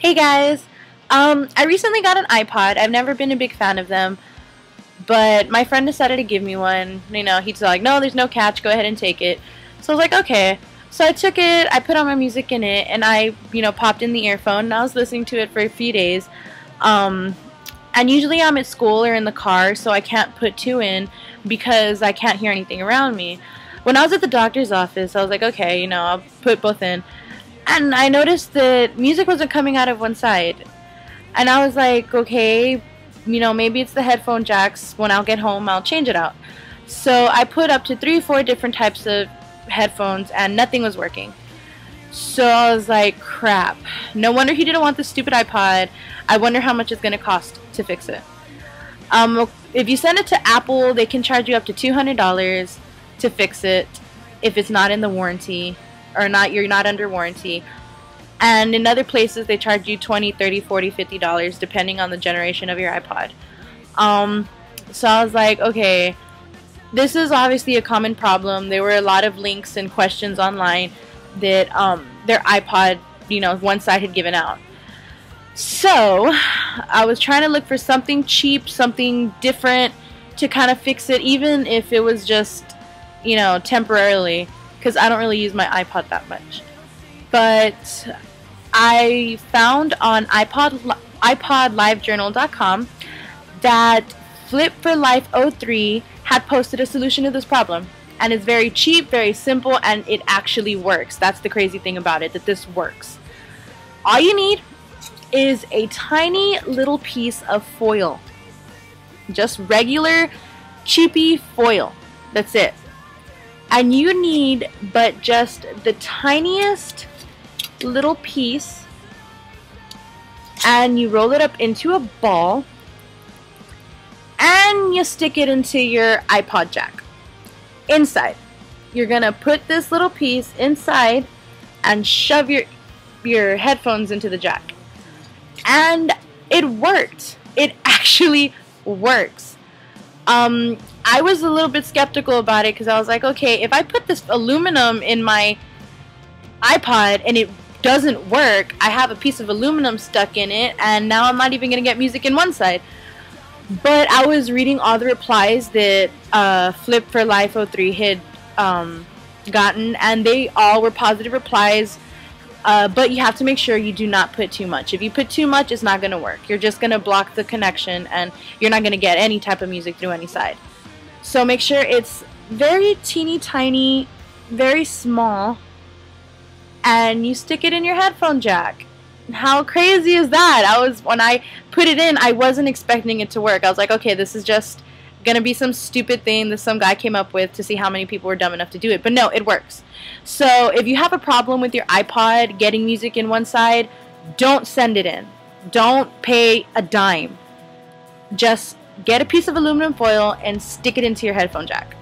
Hey guys! Um, I recently got an iPod. I've never been a big fan of them, but my friend decided to give me one. You know, he's like, no, there's no catch, go ahead and take it. So I was like, okay. So I took it, I put on my music in it, and I, you know, popped in the earphone, and I was listening to it for a few days. Um, and usually I'm at school or in the car, so I can't put two in because I can't hear anything around me. When I was at the doctor's office, I was like, okay, you know, I'll put both in. And I noticed that music wasn't coming out of one side. And I was like, okay, you know, maybe it's the headphone jacks. When I'll get home, I'll change it out. So I put up to three, four different types of headphones, and nothing was working. So I was like, crap. No wonder he didn't want the stupid iPod. I wonder how much it's going to cost to fix it. Um, if you send it to Apple, they can charge you up to $200 to fix it if it's not in the warranty or not you're not under warranty. And in other places they charge you 20, 30, 40, 50 dollars depending on the generation of your iPod. Um, so I was like, okay, this is obviously a common problem. There were a lot of links and questions online that um, their iPod, you know, one side had given out. So I was trying to look for something cheap, something different to kind of fix it, even if it was just, you know, temporarily, because I don't really use my iPod that much. But I found on iPod iPodLiveJournal.com that Flip for Life 03 had posted a solution to this problem. And it's very cheap, very simple, and it actually works. That's the crazy thing about it, that this works. All you need is a tiny little piece of foil. Just regular, cheapy foil. That's it. And you need but just the tiniest little piece and you roll it up into a ball and you stick it into your iPod jack. Inside. You're to put this little piece inside and shove your your headphones into the jack and it worked. It actually works. Um, I was a little bit skeptical about it because I was like, okay, if I put this aluminum in my iPod and it doesn't work, I have a piece of aluminum stuck in it, and now I'm not even going to get music in one side. But I was reading all the replies that uh, Flip for Life 03 had um, gotten, and they all were positive replies uh, but you have to make sure you do not put too much. If you put too much, it's not going to work. You're just going to block the connection and you're not going to get any type of music through any side. So make sure it's very teeny tiny, very small, and you stick it in your headphone jack. How crazy is that? I was when I put it in, I wasn't expecting it to work. I was like, okay, this is just gonna be some stupid thing that some guy came up with to see how many people were dumb enough to do it. But no, it works. So if you have a problem with your iPod getting music in one side, don't send it in. Don't pay a dime. Just get a piece of aluminum foil and stick it into your headphone jack.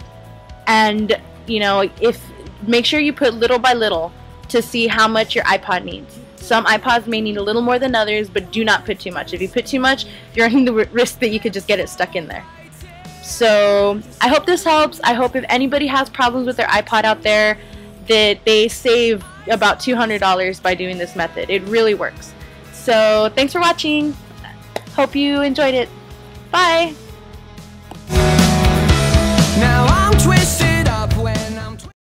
And you know, if make sure you put little by little to see how much your iPod needs. Some iPods may need a little more than others, but do not put too much. If you put too much, you're running the risk that you could just get it stuck in there. So I hope this helps. I hope if anybody has problems with their iPod out there, that they save about $200 by doing this method. It really works. So thanks for watching. Hope you enjoyed it. Bye. Now